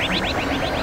あ!